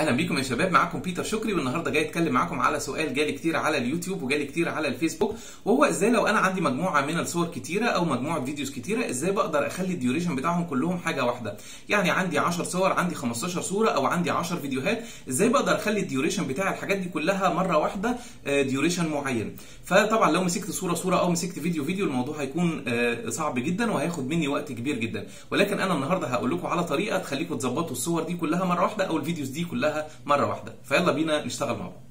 أهلا بيكم يا شباب معاكم بيتر شكري والنهاردة جاي أتكلم معاكم على سؤال جالي كتير على اليوتيوب وجالي كتير على الفيسبوك وهو إزاي لو أنا عندي مجموعة من الصور كتيرة أو مجموعة videos كتيرة إزاي بقدر أخلي ال duration بتاعهم كلهم حاجة واحدة؟ يعني عندي 10 صور عندي 15 صورة أو عندي 10 فيديوهات إزاي بقدر أخلي ال duration بتاع الحاجات دي كلها مرة واحدة duration معين؟ فطبعا لو مسكت صورة صورة أو مسكت فيديو فيديو الموضوع هيكون صعب جدا وهياخد مني وقت كبير جدا. ولكن أنا النهارده هقول لكم على طريقة تخليكم تظبطوا الصور دي كلها مرة واحدة أو ال videos دي كلها مرة واحدة. فيلا بينا نشتغل مع بعض.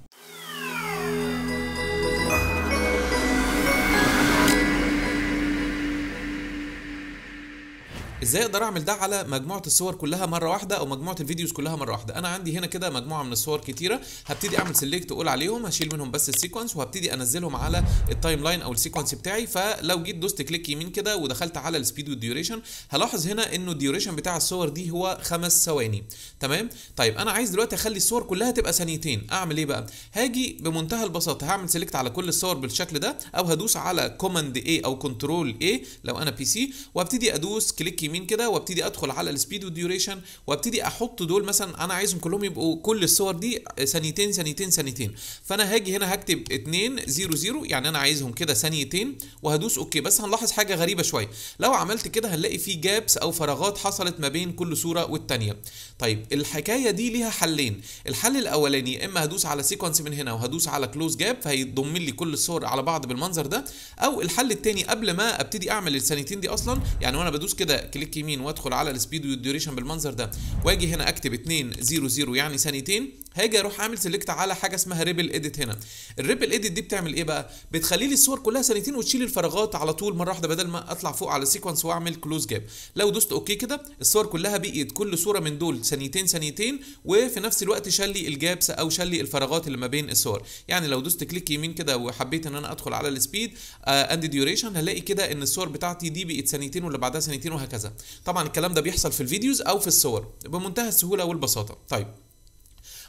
إزاي أقدر اعمل ده على مجموعة الصور كلها مرة واحدة أو مجموعة ال videos كلها مرة واحدة؟ أنا عندي هنا كده مجموعة من الصور كتيرة هبتدي اعمل select أقول عليهم هشيل منهم بس ال sequence وهبتدي انزلهم على ال timeline أو ال sequence بتاعي. فلو جيت دوست click يمين كده ودخلت على ال speed وال duration هلاحظ هنا انه ال duration بتاع الصور دي هو خمس ثواني. تمام؟ طيب أنا عايز دلوقتي اخلي الصور كلها تبقى ثانيتين. اعمل إيه بقى؟ هاجي بمنتهى البساطة هعمل select على كل الصور بالشكل ده أو هدوس على command A أو control A لو أنا PC وابتدي ادوس click يمين كده وابتدي ادخل على ال speed وال duration وابتدي أحط دول مثلا أنا عايزهم كلهم يبقوا كل الصور دي ثانيتين ثانيتين ثانيتين. فانا هاجي هنا هكتب 2 0 0 يعني أنا عايزهم كده ثانيتين وهدوس okay. بس هنلاحظ حاجة غريبة شوية. لو عملت كده هنلاقي في gaps أو فراغات حصلت ما بين كل صورة والثانيه طيب الحكاية دي ليها حلين. الحل الأولاني إما هدوس على sequence من هنا وهدوس على close gap فهيضم لي كل الصور على بعض بالمنظر ده أو الحل الثاني قبل ما أبتدي أعمل الثانيتين دي أصلا يعني وأنا بدوس كده click يمين وادخل على ال speed وال duration بالمنظر ده. واجي هنا اكتب 2 0 0 يعني ثانيتين. هاجي أروح اعمل select على حاجة اسمها ripple edit هنا. ال ripple edit دي بتعمل إيه بقى؟ بتخلي لي الصور كلها ثانيتين وتشيل الفراغات على طول مرة واحدة بدل ما اطلع فوق على ال sequence واعمل close gap لو دوست okay كده الصور كلها بقيت كل صورة من دول ثانيتين ثانيتين وفي نفس الوقت شال لي ال gaps أو شال لي الفراغات اللي ما بين الصور. يعني لو دوست click يمين كده وحبيت ان أنا ادخل على ال speed and duration هلاقي كده ان الصور بتاعتي دي بقت ثانيتين واللي بعدها ثانيتين وهكذا. طبعا الكلام ده بيحصل في ال videos أو في الصور بمنتهى السهولة والبساطة. طيب.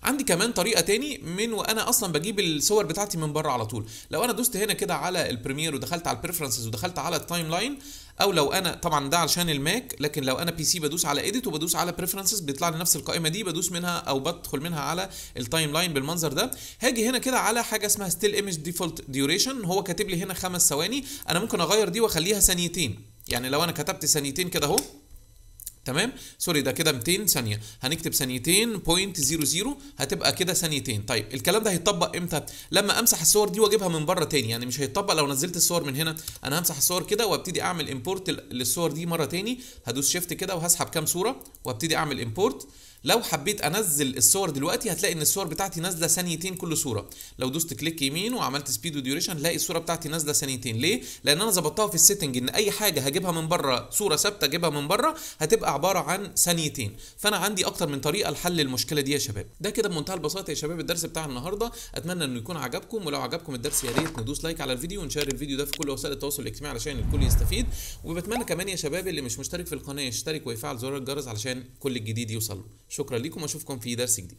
عندي كمان طريقة تاني من وأنا أصلا بجيب الصور بتاعتي من بره على طول. لو أنا دوست هنا كده على ال Premiere ودخلت على ال preferences ودخلت على ال timeline أو لو أنا طبعا ده علشان ال Mac لكن لو أنا PC بدوس على edit وبدوس على preferences بيطلع لي نفس القائمة دي بدوس منها أو بدخل منها على ال timeline بالمنظر ده. هاجي هنا كده على حاجة اسمها still image default duration هو كاتب لي هنا خمس ثواني أنا ممكن أغير دي وأخليها ثانيتين. يعني لو أنا كتبت ثانيتين كده أهو. تمام؟ sorry ده كده 200 ثانية. هنكتب ثانيتين point 00 هتبقى كده ثانيتين. طيب الكلام ده هيتطبق إمتى؟ لما أمسح الصور دي وأجيبها من بره تاني. يعني مش هيتطبق لو نزلت الصور من هنا. أنا همسح الصور كده وأبتدي أعمل import للصور دي مرة تاني. هدوس shift كده وهسحب كام صورة وأبتدي أعمل import لو حبيت انزل الصور دلوقتي هتلاقي ان الصور بتاعتي نازلة ثانيتين كل صورة. لو دوست click يمين وعملت speed و duration هلاقي الصورة بتاعتي نازلة ثانيتين. ليه؟ لأن أنا ظبطتها في ال setting إن أي حاجة هجيبها من بره صورة ثابتة اجيبها من بره هتبقى عبارة عن ثانيتين. فأنا عندي أكتر من طريقة لحل المشكلة دي يا شباب. ده كده بمنتهى البساطة يا شباب الدرس بتاع النهارده. أتمنى إنه يكون عجبكم ولو عجبكم الدرس يا ريت ندوس like على الفيديو ونشير الفيديو ده في كل وسائل التواصل الاجتماعي علشان الكل يستفيد. وبتمنى كمان يا شباب اللي مش مشترك في القناة يشترك ويفعل زر الجرس علشان كل الجديد يوصل شكرا لكم وأشوفكم في درس جديد.